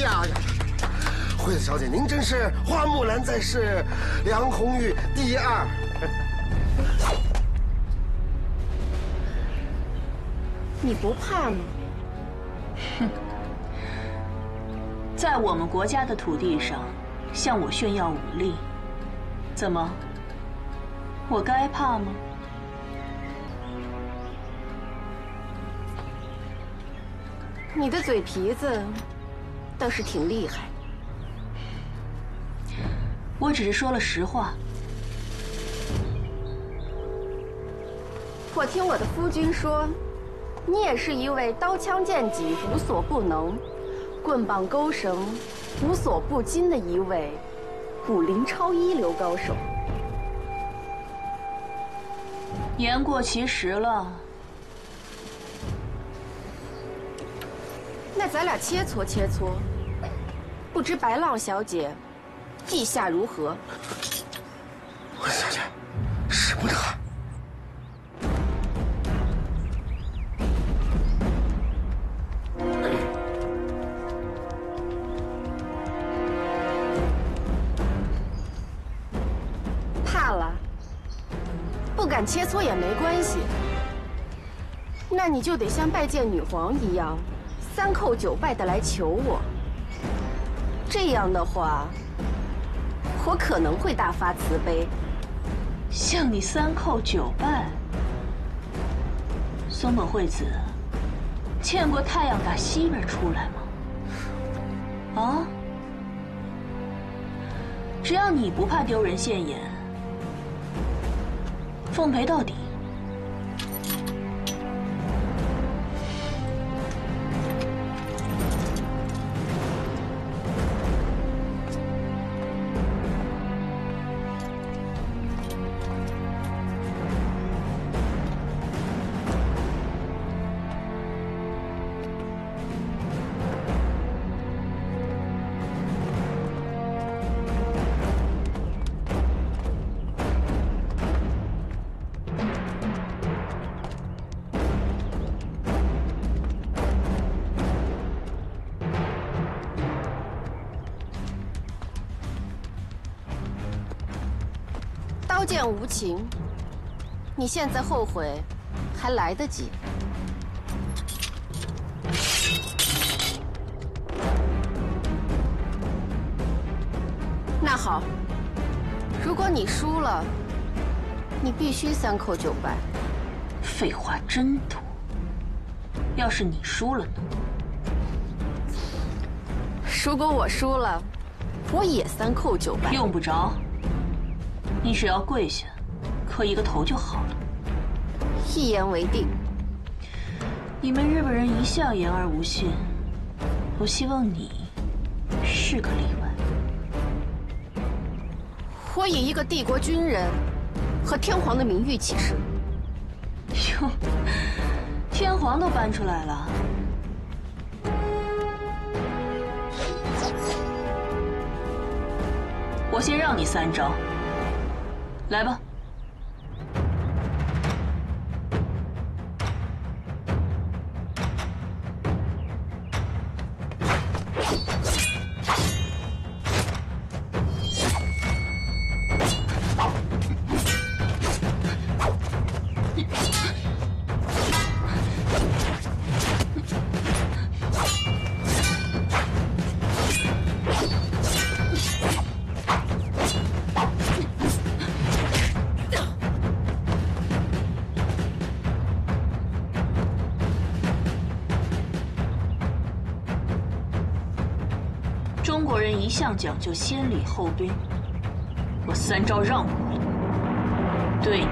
呀呀！惠子小姐，您真是花木兰在世，梁红玉第二。你不怕吗？哼，在我们国家的土地上，向我炫耀武力，怎么？我该怕吗？你的嘴皮子倒是挺厉害。我只是说了实话。我听我的夫君说，你也是一位刀枪剑戟无所不能、棍棒钩绳无所不精的一位武林超一流高手。言过其实了。咱俩切磋切磋，不知白浪小姐意下如何？惠子小姐，使不得。怕了，不敢切磋也没关系。那你就得像拜见女皇一样，三叩九拜的来求我。这样的话，我可能会大发慈悲。向你三叩九拜，松本惠子，见过太阳打西边出来吗？啊？只要你不怕丢人现眼，奉陪到底。刀剑无情，你现在后悔还来得及。那好，如果你输了，你必须三叩九拜。废话真多。要是你输了呢？如果我输了，我也三叩九拜。用不着，你只要跪下，磕一个头就好了。一言为定。你们日本人一向言而无信，我希望你是个例外。我以一个帝国军人和天皇的名誉起誓。哟，天皇都搬出来了。我先让你三招，来吧。向讲究先礼后兵，我三招让过了，对你，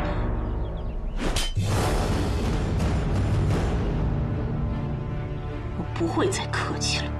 我不会再客气了。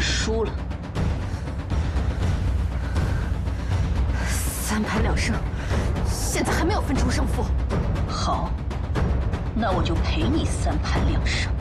输了，三盘两胜，现在还没有分出胜负。好，那我就陪你三盘两胜。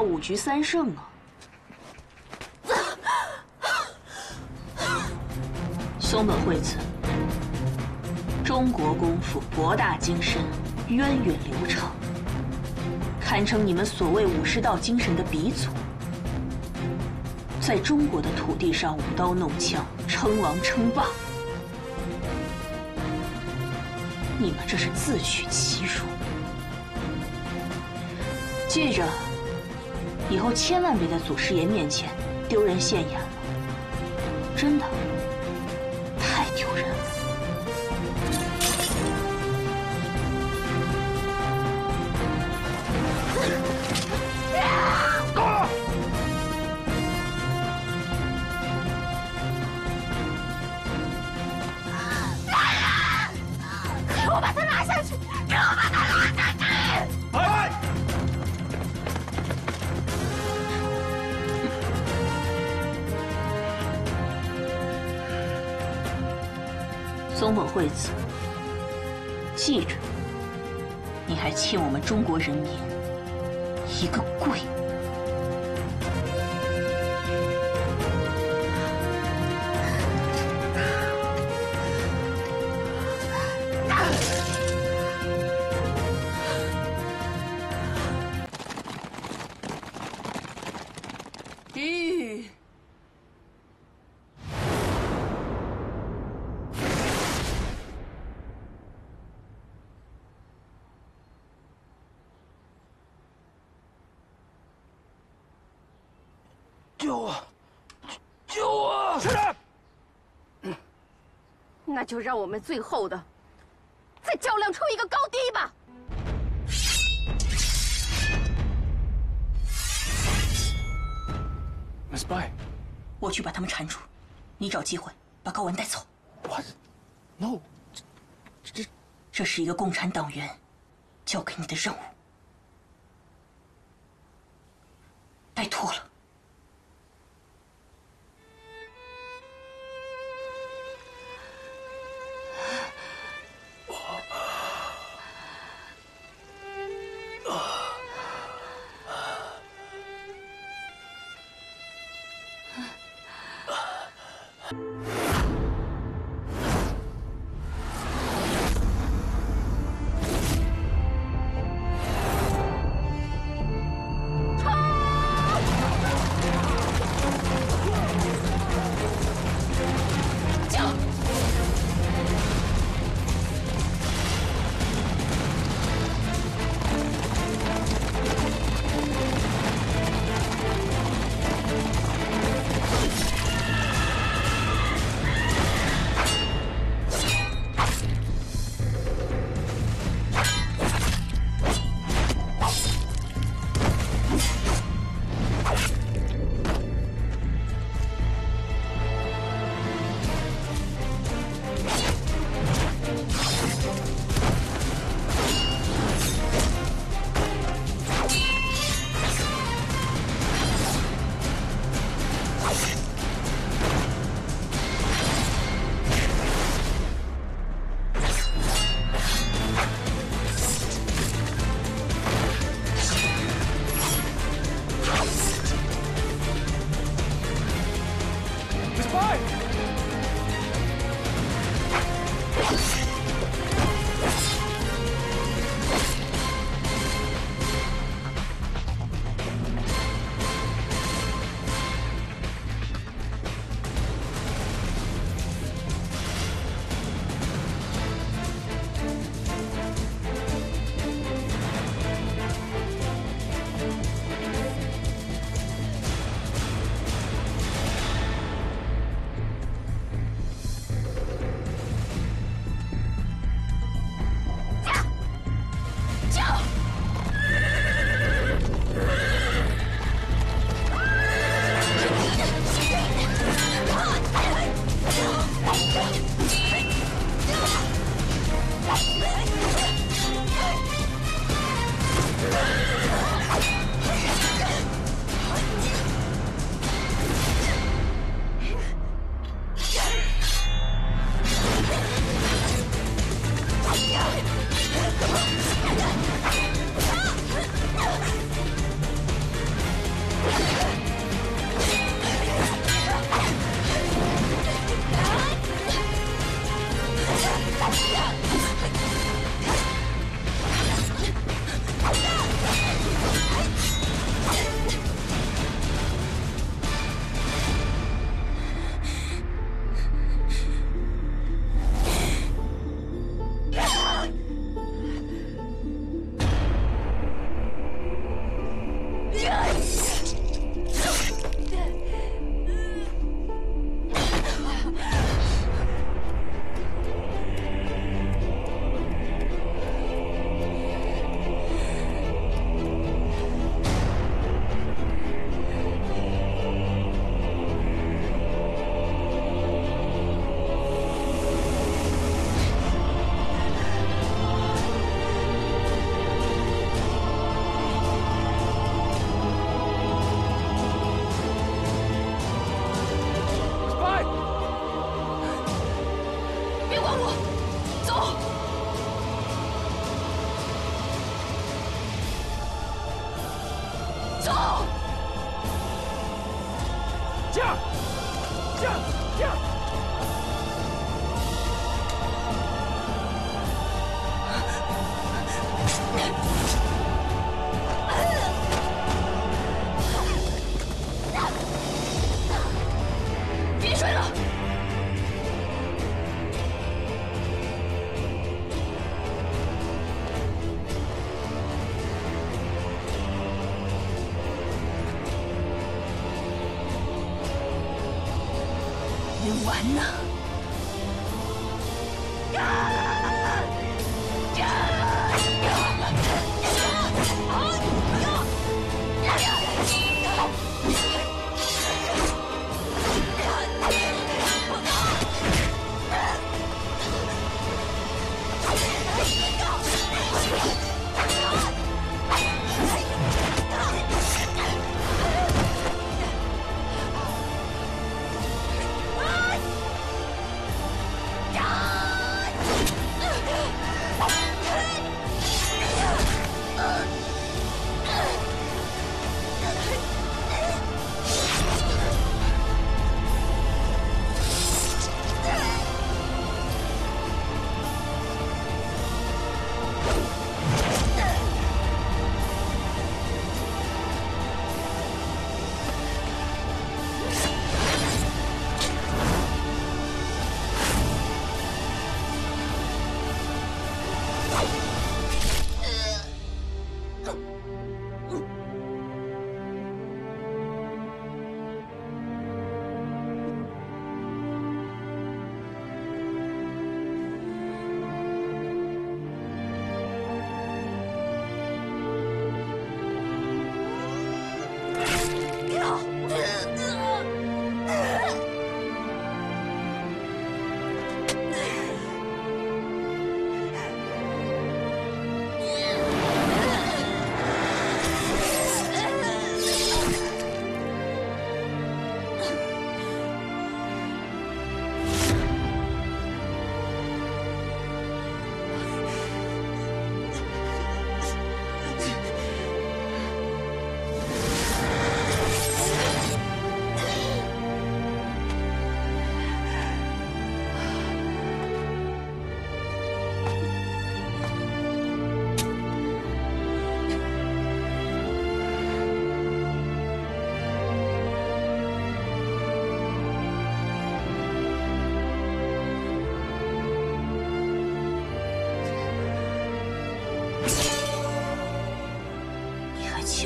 五局三胜啊？松本惠子，中国功夫博大精深，源远流长，堪称你们所谓武士道精神的鼻祖。在中国的土地上舞刀弄枪，称王称霸，你们这是自取其辱。记着，以后千万别在祖师爷面前丢人现眼了，真的，惠子，记着，你还欠我们中国人民一个跪。就让我们最后的再较量出一个高低吧。Miss Bai，我去把他们缠住，你找机会把高文带走。What？No，这这这是一个共产党员交给你的任务，拜托了。you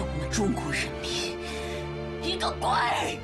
我们中国人民一个鬼！